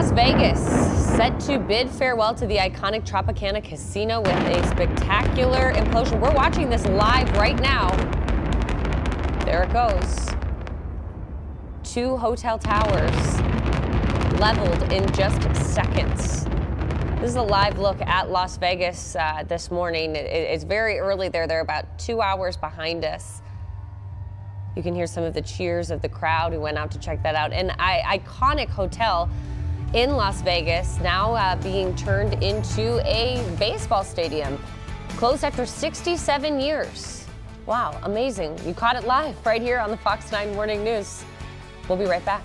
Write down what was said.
Las Vegas set to bid farewell to the iconic Tropicana Casino with a spectacular implosion. We're watching this live right now. There it goes. Two hotel towers leveled in just seconds. This is a live look at Las Vegas uh, this morning. It, it's very early there. They're about two hours behind us. You can hear some of the cheers of the crowd who went out to check that out. An iconic hotel in Las Vegas now uh, being turned into a baseball stadium. Closed after 67 years. Wow, amazing. You caught it live right here on the Fox 9 Morning News. We'll be right back.